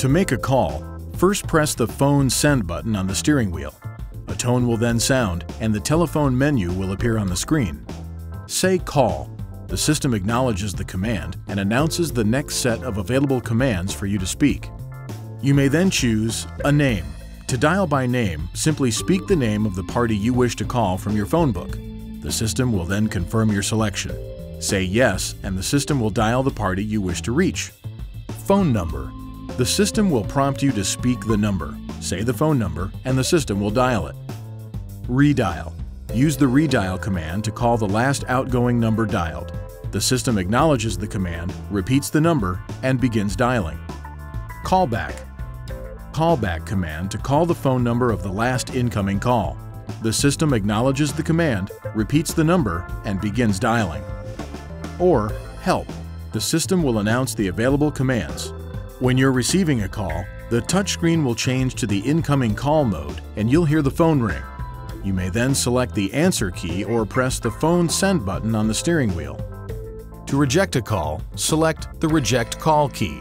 To make a call, first press the phone send button on the steering wheel. A tone will then sound and the telephone menu will appear on the screen. Say call. The system acknowledges the command and announces the next set of available commands for you to speak. You may then choose a name. To dial by name, simply speak the name of the party you wish to call from your phone book. The system will then confirm your selection. Say yes, and the system will dial the party you wish to reach. Phone number. The system will prompt you to speak the number. Say the phone number, and the system will dial it. Redial. Use the redial command to call the last outgoing number dialed. The system acknowledges the command, repeats the number, and begins dialing. Callback. Callback command to call the phone number of the last incoming call. The system acknowledges the command, repeats the number, and begins dialing. Or Help. The system will announce the available commands. When you're receiving a call, the touchscreen will change to the incoming call mode and you'll hear the phone ring. You may then select the answer key or press the phone send button on the steering wheel. To reject a call, select the reject call key.